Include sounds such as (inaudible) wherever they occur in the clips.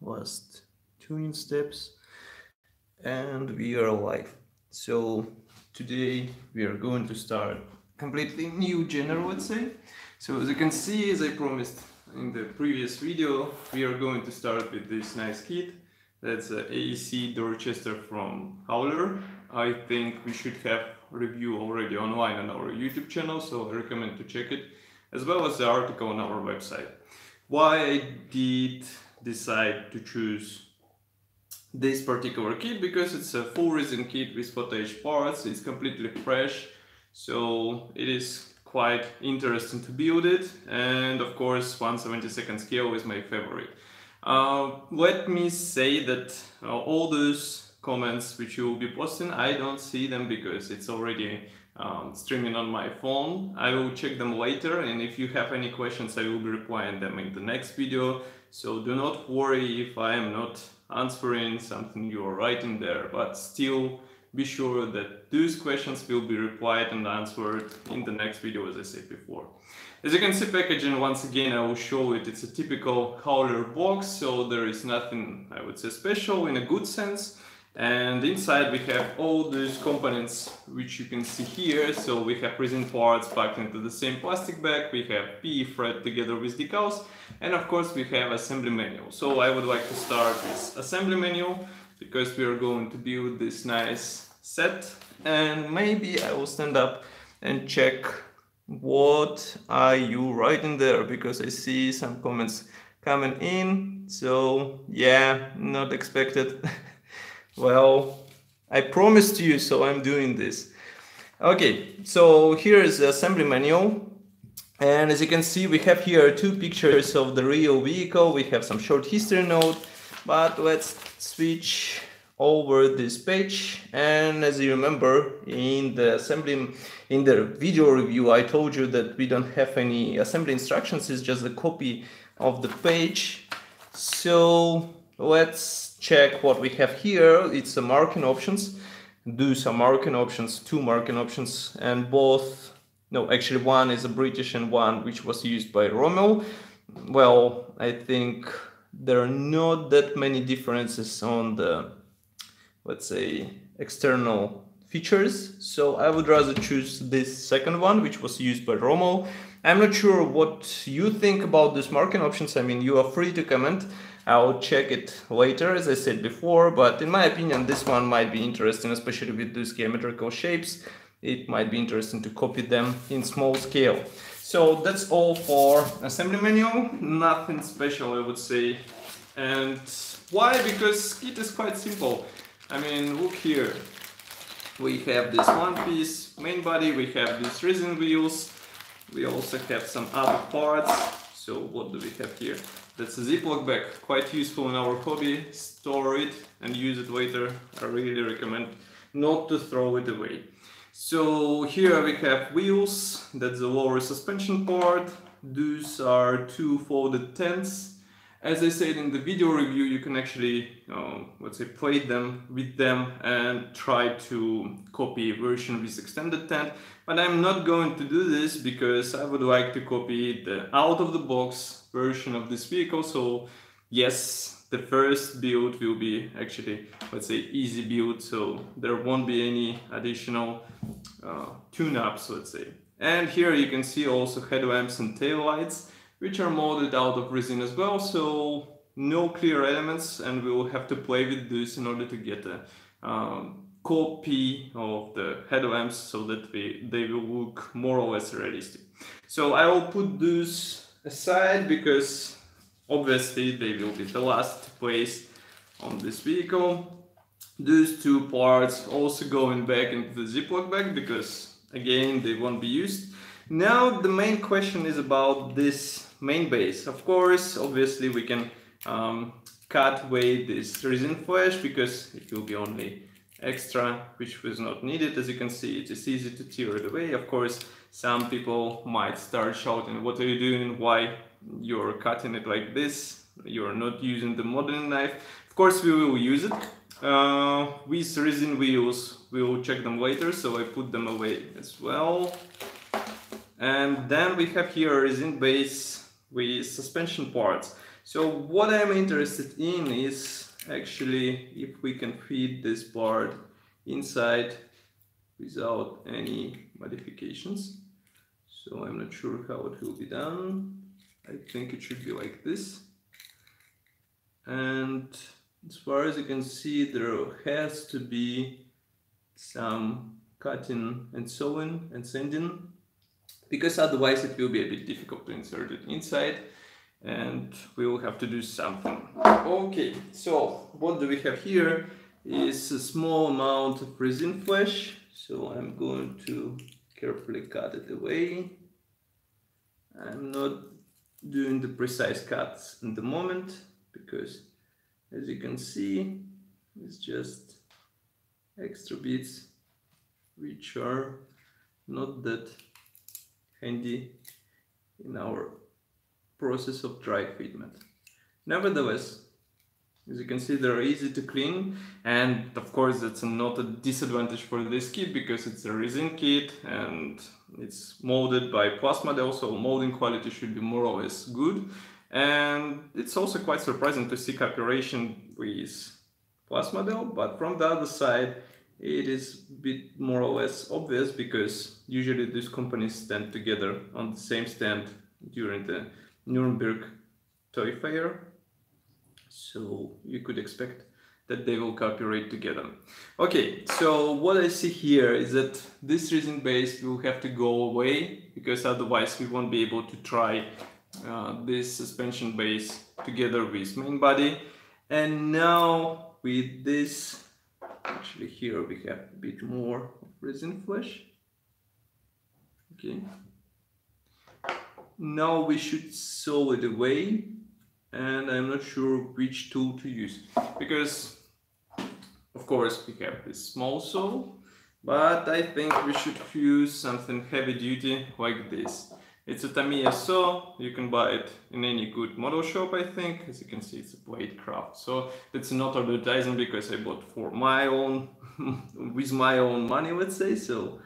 last tuning steps and we are live. So today we are going to start completely new genre, let's say. So as you can see, as I promised in the previous video, we are going to start with this nice kit. That's a AEC Dorchester from Hauler. I think we should have review already online on our YouTube channel, so I recommend to check it, as well as the article on our website why I did decide to choose this particular kit because it's a full resin kit with Photo-Etched parts, it's completely fresh, so it is quite interesting to build it and of course 172nd scale is my favorite. Uh, let me say that uh, all those comments which you will be posting, I don't see them because it's already um, streaming on my phone. I will check them later and if you have any questions I will be replying them in the next video. So do not worry if I am not answering something you are writing there, but still be sure that those questions will be replied and answered in the next video as I said before. As you can see packaging once again I will show it, it's a typical Hauler box so there is nothing I would say special in a good sense and inside we have all these components which you can see here. So we have resin parts packed into the same plastic bag. We have PE thread together with decals. And of course we have assembly manual. So I would like to start with assembly manual because we are going to build this nice set. And maybe I will stand up and check what are you writing there because I see some comments coming in. So yeah not expected (laughs) Well, I promised you, so I'm doing this. Okay, so here is the assembly manual. And as you can see, we have here two pictures of the real vehicle. We have some short history note, but let's switch over this page. And as you remember, in the assembly, in the video review, I told you that we don't have any assembly instructions. It's just a copy of the page. So let's check what we have here. It's the marking options. Do some marking options, two marking options, and both, no, actually one is a British and one which was used by Rommel. Well, I think there are not that many differences on the, let's say, external features. So I would rather choose this second one, which was used by Rommel. I'm not sure what you think about these marking options. I mean, you are free to comment. I'll check it later, as I said before, but in my opinion, this one might be interesting, especially with these geometrical shapes. It might be interesting to copy them in small scale. So that's all for assembly manual, nothing special, I would say. And why? Because Kit is quite simple. I mean, look here. We have this one piece main body, we have these resin wheels, we also have some other parts. So what do we have here? That's a Ziploc bag, quite useful in our hobby. Store it and use it later. I really recommend not to throw it away. So here we have wheels, that's the lower suspension part. These are two folded tents. As I said in the video review, you can actually, let's say, play them with them and try to copy version with extended tent. But I'm not going to do this because I would like to copy the out of the box version of this vehicle. So yes, the first build will be actually, let's say, easy build. So there won't be any additional uh, tune-ups, let's say. And here you can see also headlamps and tail lights, which are molded out of resin as well. So no clear elements and we will have to play with this in order to get a um, copy of the headlamps so that we, they will look more or less realistic. So I will put those aside because obviously they will be the last place on this vehicle. These two parts also going back into the Ziploc bag because again they won't be used. Now the main question is about this main base. Of course, obviously we can um, cut away this resin flash because it will be only extra which was not needed. As you can see it is easy to tear it away. Of course some people might start shouting what are you doing? Why you're cutting it like this? You're not using the modeling knife. Of course we will use it. Uh, with resin wheels we will check them later so I put them away as well. And then we have here a resin base with suspension parts So what I'm interested in is actually if we can fit this part inside without any modifications. So I'm not sure how it will be done. I think it should be like this. And as far as you can see, there has to be some cutting and sewing and sanding because otherwise it will be a bit difficult to insert it inside and we will have to do something. Okay, so what do we have here is a small amount of resin flesh. So I'm going to carefully cut it away. I'm not doing the precise cuts in the moment because as you can see it's just extra bits which are not that handy in our process of dry fitment. Nevertheless, as you can see, they're easy to clean and of course that's not a disadvantage for this kit because it's a resin kit and it's molded by Plus Model, so molding quality should be more or less good. And it's also quite surprising to see cooperation with Plus Model, but from the other side, it is a bit more or less obvious because usually these companies stand together on the same stand during the Nuremberg Toy Fair. So you could expect that they will cooperate together. Okay, so what I see here is that this resin base will have to go away because otherwise we won't be able to try uh, this suspension base together with main body. And now with this, actually here we have a bit more resin flesh. Okay. Now we should sew it away and I'm not sure which tool to use because of course we have this small saw but I think we should use something heavy duty like this. It's a Tamiya saw, you can buy it in any good model shop I think, as you can see it's a blade craft. So that's not advertising because I bought for my own, (laughs) with my own money let's say, so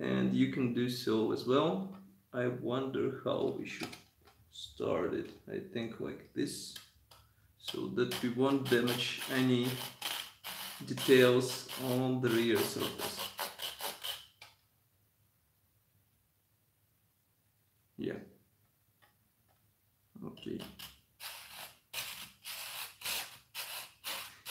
and you can do so as well. I wonder how we should start it. I think like this, so that we won't damage any details on the rear surface. Yeah. Okay.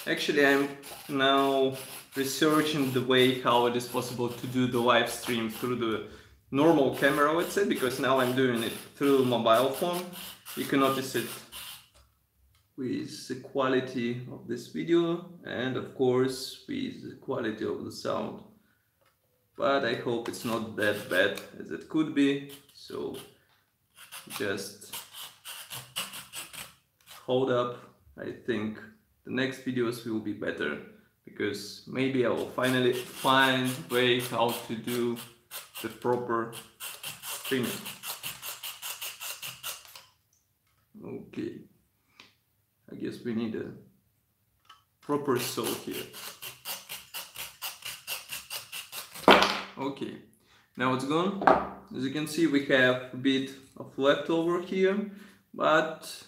Actually, I'm now researching the way how it is possible to do the live stream through the normal camera, let's say, because now I'm doing it through mobile phone. You can notice it with the quality of this video and of course with the quality of the sound but I hope it's not that bad as it could be so just hold up. I think the next videos will be better because maybe I will finally find way how to do the proper thing. Okay. I guess we need a proper saw here. Okay, now it's gone. As you can see, we have a bit of leftover here, but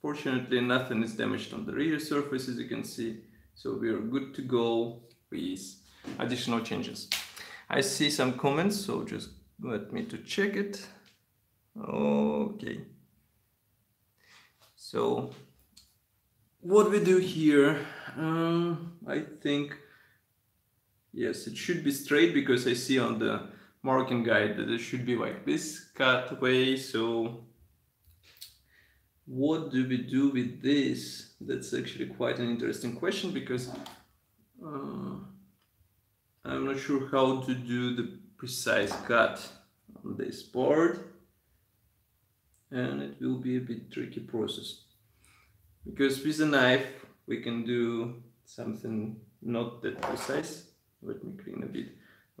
fortunately nothing is damaged on the rear surface, as you can see. So we are good to go with additional changes. I see some comments, so just let me to check it. Okay. So what we do here, um, I think, yes, it should be straight because I see on the marking guide that it should be like this cut away. So what do we do with this? That's actually quite an interesting question because uh, I'm not sure how to do the precise cut on this board and it will be a bit tricky process because with a knife we can do something not that precise let me clean a bit,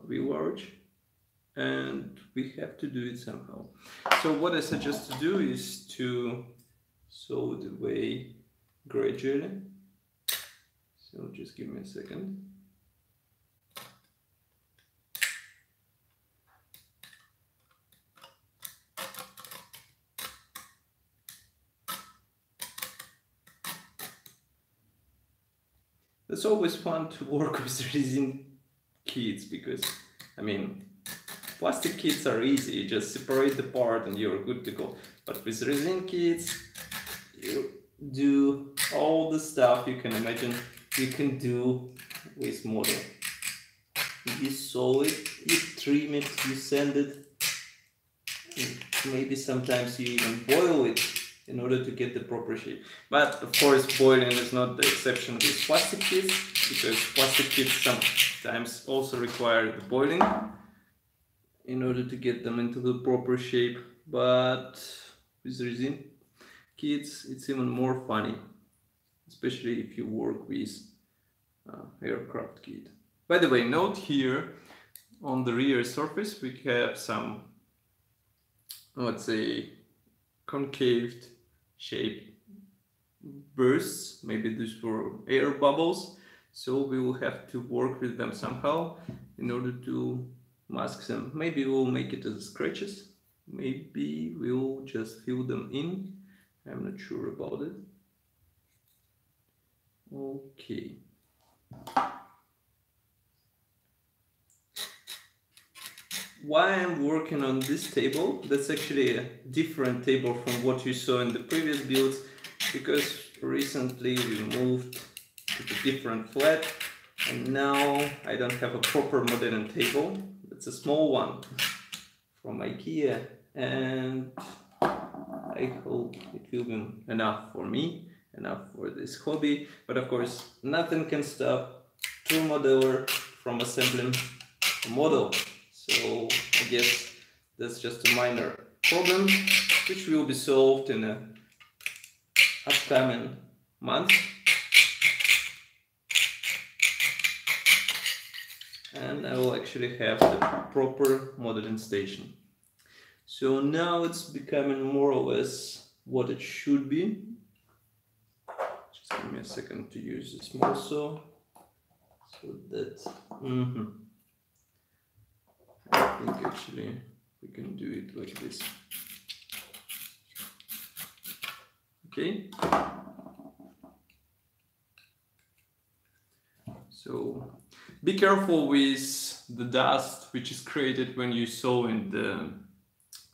we large and we have to do it somehow. So what I suggest to do is to sew the way gradually. So just give me a second. It's always fun to work (laughs) with resin kits because I mean plastic kits are easy, you just separate the part and you're good to go. But with resin kits, you do all the stuff you can imagine you can do with model. You sew it, you trim it, you sand it, maybe sometimes you even boil it in order to get the proper shape. But of course boiling is not the exception with plastic kits because plastic kits sometimes also require the boiling in order to get them into the proper shape. But with resin kits it's even more funny, especially if you work with uh, aircraft kit. By the way, note here on the rear surface we have some let's say concave shape bursts maybe these were air bubbles. So we will have to work with them somehow in order to mask them. Maybe we'll make it as scratches. Maybe we'll just fill them in. I'm not sure about it. Okay why I'm working on this table, that's actually a different table from what you saw in the previous builds, because recently we moved to a different flat, and now I don't have a proper modern table. It's a small one from IKEA, and I hope it will be enough for me, enough for this hobby, but of course nothing can stop True Modeler from assembling a model. So I guess that's just a minor problem which will be solved in a upcoming month. And I will actually have the proper modeling station. So now it's becoming more or less what it should be. Just give me a second to use this more so So that mm -hmm think actually we can do it like this. Okay. So be careful with the dust which is created when you sew in the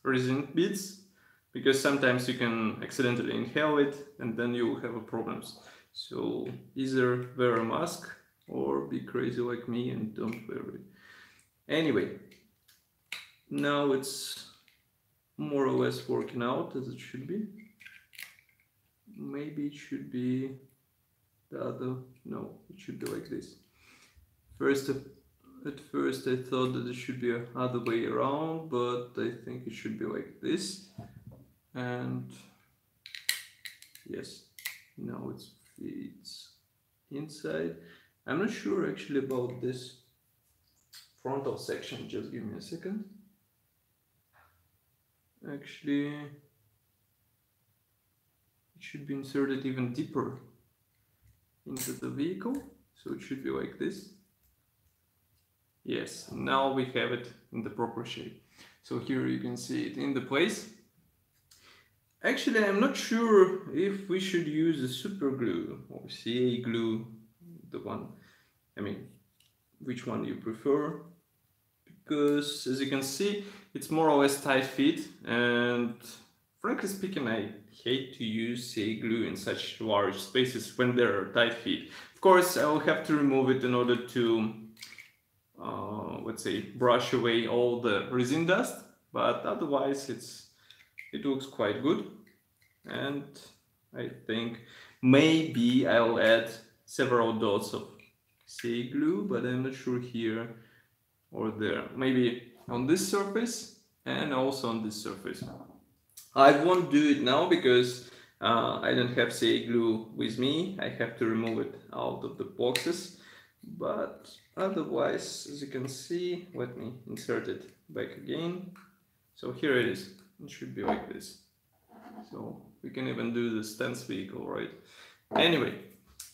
resin bits because sometimes you can accidentally inhale it and then you will have problems. So either wear a mask or be crazy like me and don't wear it. Anyway, now it's more or less working out as it should be. Maybe it should be the other, no, it should be like this. First, at first I thought that it should be a other way around, but I think it should be like this. And yes, now it fits inside. I'm not sure actually about this frontal section, just give me a second actually it should be inserted even deeper into the vehicle. So it should be like this. Yes now we have it in the proper shape. So here you can see it in the place. Actually I'm not sure if we should use a super glue or CA glue the one I mean which one you prefer. Because as you can see it's more or less tight fit and frankly speaking I hate to use CA glue in such large spaces when they're tight fit. Of course I will have to remove it in order to uh, let's say brush away all the resin dust but otherwise it's it looks quite good and I think maybe I'll add several dots of CA glue but I'm not sure here or there. Maybe on this surface and also on this surface. I won't do it now because uh, I don't have CA glue with me. I have to remove it out of the boxes. But otherwise, as you can see, let me insert it back again. So here it is. It should be like this. So we can even do the stance vehicle, right? Anyway,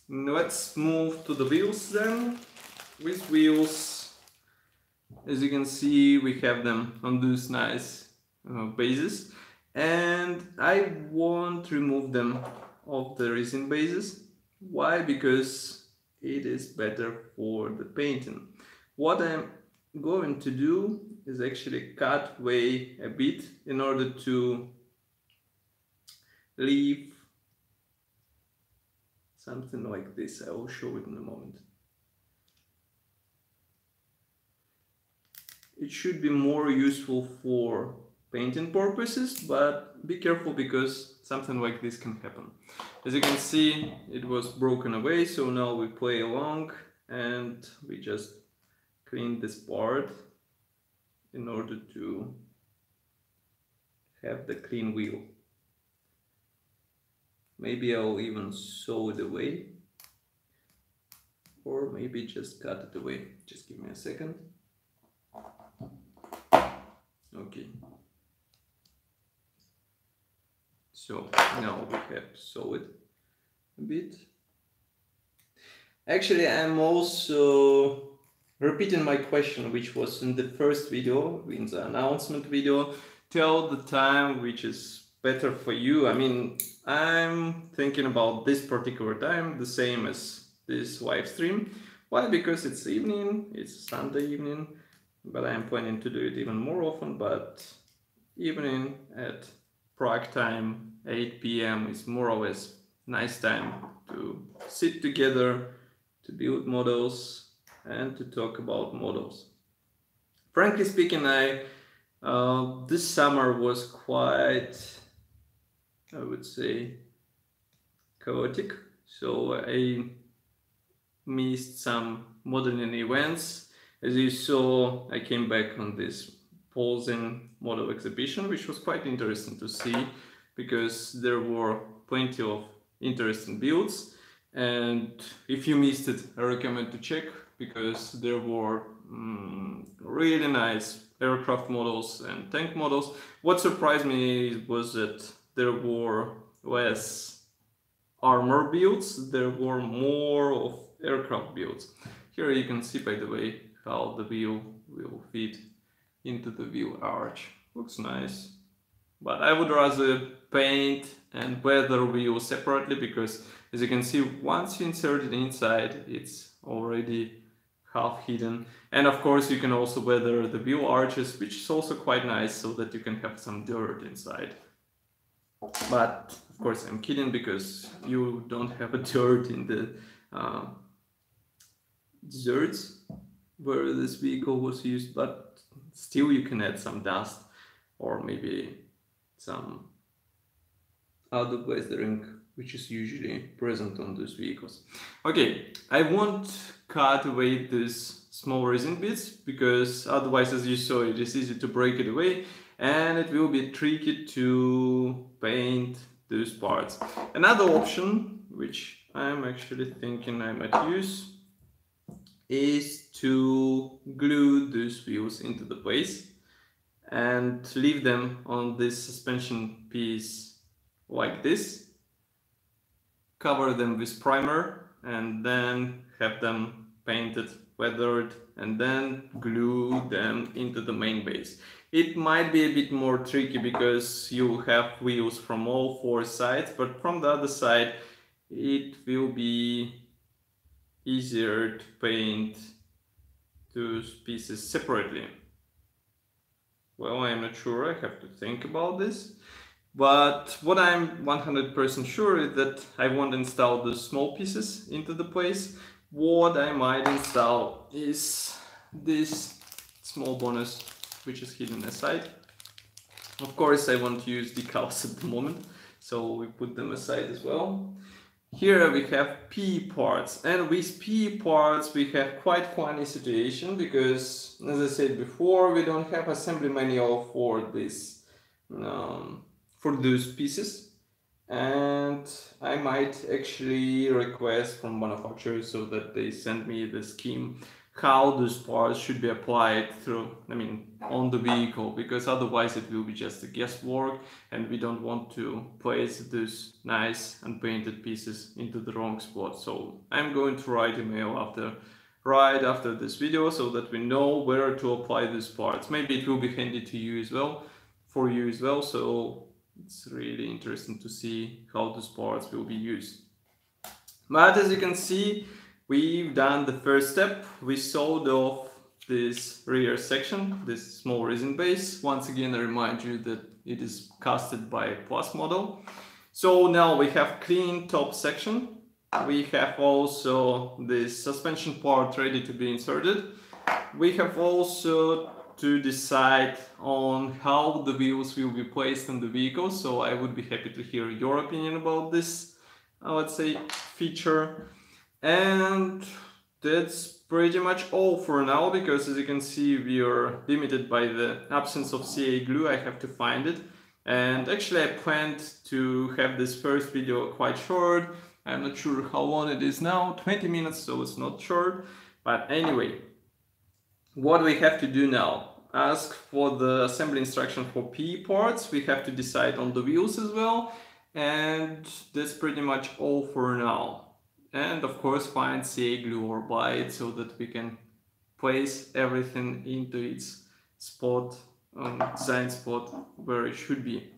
let's move to the wheels then. With wheels, as you can see, we have them on those nice uh, bases. And I won't remove them off the resin bases. Why? Because it is better for the painting. What I'm going to do is actually cut away a bit in order to leave something like this. I will show it in a moment. It should be more useful for painting purposes, but be careful because something like this can happen. As you can see, it was broken away, so now we play along and we just clean this part in order to have the clean wheel. Maybe I'll even sew it away or maybe just cut it away. Just give me a second. Okay. So now we have it a bit. Actually, I'm also repeating my question, which was in the first video, in the announcement video. Tell the time which is better for you. I mean, I'm thinking about this particular time, the same as this live stream. Why? Because it's evening, it's Sunday evening, but I'm planning to do it even more often, but evening at Prague time, 8 p.m. is more or less nice time to sit together, to build models, and to talk about models. Frankly speaking, I uh, this summer was quite I would say, chaotic. So I missed some modeling events. As you saw, I came back on this Polzen model exhibition, which was quite interesting to see because there were plenty of interesting builds. And if you missed it, I recommend to check because there were mm, really nice aircraft models and tank models. What surprised me was that there were less armor builds, there were more of aircraft builds. Here you can see, by the way, how the wheel will fit into the wheel arch. Looks nice. But I would rather paint and weather wheel separately because as you can see, once you insert it inside, it's already half hidden. And of course, you can also weather the wheel arches, which is also quite nice so that you can have some dirt inside. But of course, I'm kidding because you don't have a (laughs) dirt in the uh, desserts where this vehicle was used, but still you can add some dust or maybe some other weathering which is usually present on those vehicles. Okay, I won't cut away these small resin bits because otherwise as you saw it is easy to break it away and it will be tricky to paint those parts. Another option, which I'm actually thinking I might use, is to glue those wheels into the place and leave them on this suspension piece like this, cover them with primer and then have them painted, weathered and then glue them into the main base. It might be a bit more tricky because you have wheels from all four sides, but from the other side it will be easier to paint those pieces separately. Well, I'm not sure, I have to think about this. But what I'm 100% sure is that I won't install the small pieces into the place. What I might install is this small bonus which is hidden aside. Of course, I want to use decals (laughs) at the moment, so we put them aside as well. Here we have P parts, and with P parts we have quite funny situation because, as I said before, we don't have assembly manual for this, um, for those pieces, and I might actually request from manufacturers so that they send me the scheme how those parts should be applied through, I mean, on the vehicle, because otherwise it will be just a guesswork and we don't want to place these nice and painted pieces into the wrong spot. So I'm going to write email after right after this video so that we know where to apply these parts. Maybe it will be handy to you as well, for you as well. So it's really interesting to see how these parts will be used. But as you can see, we've done the first step. We sawed off this rear section, this small resin base. Once again, I remind you that it is casted by Plus model. So now we have clean top section. We have also this suspension part ready to be inserted. We have also to decide on how the wheels will be placed in the vehicle. So I would be happy to hear your opinion about this, uh, let's say, feature. And that's pretty much all for now, because as you can see, we are limited by the absence of CA glue. I have to find it. And actually I planned to have this first video quite short. I'm not sure how long it is now, 20 minutes, so it's not short. But anyway, what we have to do now? Ask for the assembly instruction for P parts. We have to decide on the wheels as well. And that's pretty much all for now. And of course find CA glue or buy it so that we can place everything into its spot, um, design spot where it should be.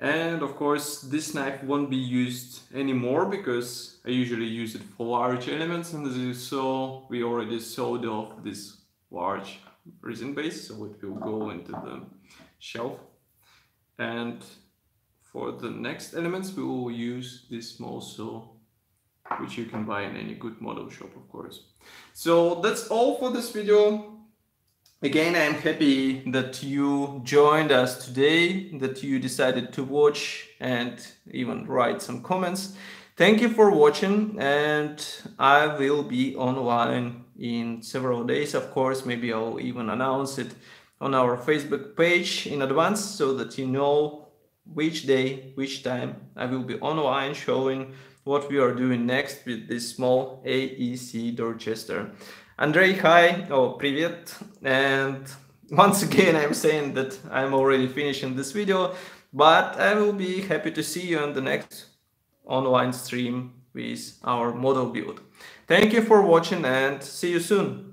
And of course this knife won't be used anymore because I usually use it for large elements and as you saw we already sawed off this large resin base so it will go into the shelf and for the next elements we will use this small saw which you can buy in any good model shop of course. So that's all for this video. Again i'm happy that you joined us today that you decided to watch and even write some comments. Thank you for watching and i will be online in several days. Of course, maybe I'll even announce it on our Facebook page in advance so that you know which day, which time I will be online showing what we are doing next with this small AEC Dorchester. Andrei, hi, oh, привет. And (laughs) once again, I'm saying that I'm already finishing this video, but I will be happy to see you on the next online stream with our model build. Thank you for watching and see you soon.